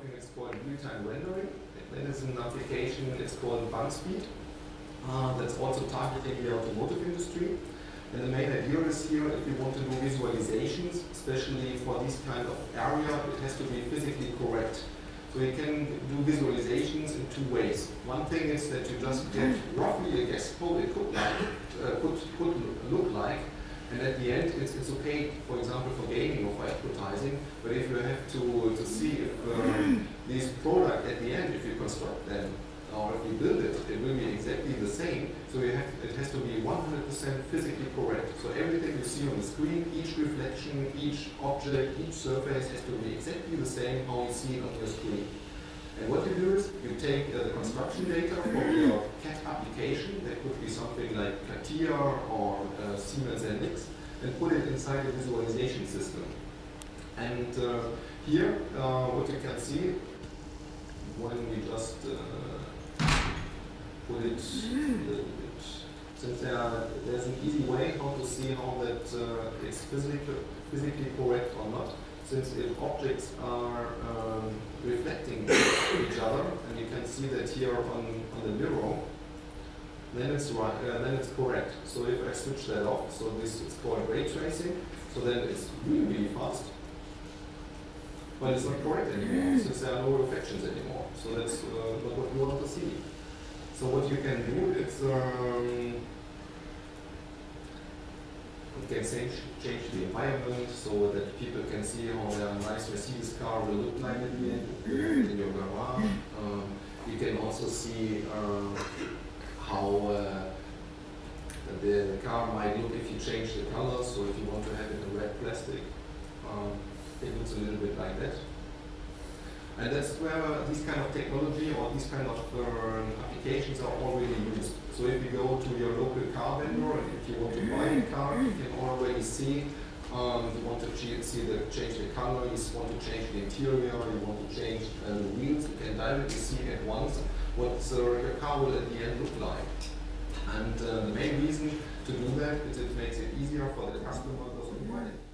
something that's called real-time rendering. Then there's an application, it's called Bunkspeed. Uh, that's also targeting the automotive industry. And the main idea is here, if you want to do visualizations, especially for this kind of area, it has to be physically correct. So you can do visualizations in two ways. One thing is that you just get roughly a guess how it could, like, uh, could, could look like, and at the end it's, it's okay, for example, for gaming or for advertising, but if you have to, to see if um, this product at the end, if you construct them, or if you build it, it will be exactly the same. So you have, it has to be 100% physically correct. So everything you see on the screen, each reflection, each object, each surface has to be exactly the same how you see it on your screen. And what you do is you take uh, the construction data from your CAD application, that could be something like CATIA or Siemens NX, and put it inside a visualization system. And uh, here, uh, what you can see, when we just uh, put it a little bit, since there there's an easy way how to see how that uh, is physically, physically correct or not since if objects are um, reflecting each other, and you can see that here on, on the mirror, then it's right, uh, then it's correct. So if I switch that off, so this is called ray tracing, so then it's really, really fast. But it's not correct anymore, since there are no reflections anymore. So that's uh, not what we want to see. So what you can do is um, you can change, change the environment so that people can see how their nice Mercedes car will look like the end in your garage. Um, you can also see uh, how uh, the, the, car might look if you change the color. So if you want to have it in red plastic, um, it looks a little bit like that. And that's where this kind of technology or these kind of uh, applications are already used. So if you go to your local car vendor if you want to buy a car, you can already see um, you want to see the change the color, you want to change the interior, you want to change uh, the wheels, you can directly see at once what the, car will at the end look like. And uh, the main reason to do that is it makes it easier for the customer to buy it.